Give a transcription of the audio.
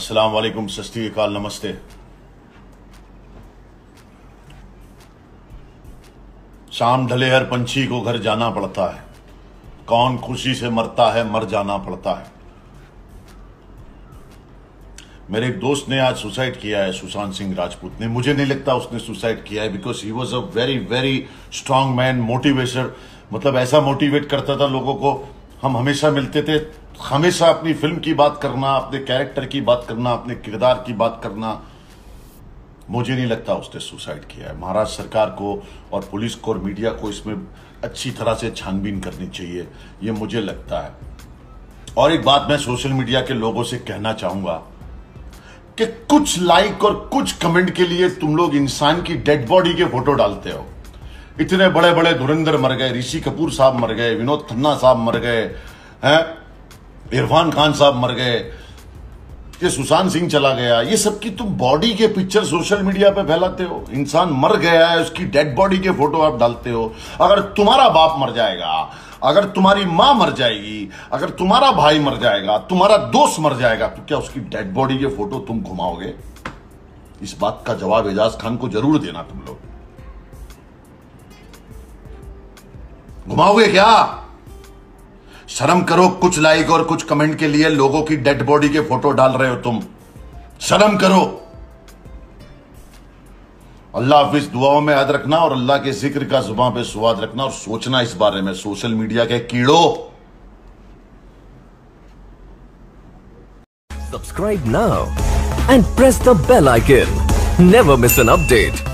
अस्सलाम वालेकुम सस्ती नमस्ते। शाम ढले हर पंछी को घर जाना पड़ता है। कौन खुशी से मरता है, मर जाना पड़ता है। मेरे एक दोस्त ने आज सुसाइड किया है, सुशांत सिंह राजपूत ने। मुझे नहीं लगता उसने सुसाइड किया है because he was a very very strong man motivation मतलब ऐसा मोटिवेट करता था लोगों को। हम हमेशा मिलते थे हमेशा अपनी फ़िल्म की बात करना, अपने कैरेक्टर की बात करना, अपने किरदार की बात करना, मुझे नहीं लगता उसने सुसाइड किया है। महाराष्ट्र सरकार को और पुलिस को और मीडिया को इसमें अच्छी तरह से छानबीन करनी चाहिए, ये मुझे लगता है। और एक बात मैं सोशल मीडिया के लोगों से कहना चाहूँगा कि कुछ लाइक और कुछ कमेंट के लिए तुम लोग इंसान की डेड बॉडी के फ़ोटो डालते हो। इतने बड़े बड़े धुरंधर मर गए, ऋषि कपूर साहब मर गए, विनोद खन्ना साहब मर गए, हैं? इरफान खान साहब मर गए, ये सुशांत सिंह चला गया, ये सब की तुम बॉडी के पिक्चर सोशल मीडिया पे फैलाते हो। इंसान मर गया है, उसकी डेड बॉडी के फ़ोटो आप डालते हो। अगर तुम्हारा बाप मर जाएगा, अगर तुम्हारी माँ मर जाएगी, अगर तुम्हारा भाई मर जाएगा, तुम्हारा दोस्त मर जाएगा तो क्या उसकी डेड बॉडी के फ़ोटो तुम घुमाओगे? इस बात का जवाब एजाज खान को ज़रूर देना तुम लोग। घुमाओगे क्या? शर्म करो कुछ लाइक और कुछ कमेंट के लिए लोगों की डेड बॉडी के फ़ोटो डाल रहे हो तुम। शर्म करो। अल्लाह हाफिज, दुआओं में याद रखना और अल्लाह के ज़िक्र का ज़ुबान पे स्वाद रखना और सोचना इस बारे में, सोशल मीडिया के कीड़ो। Subscribe now and press the bell icon never miss an update.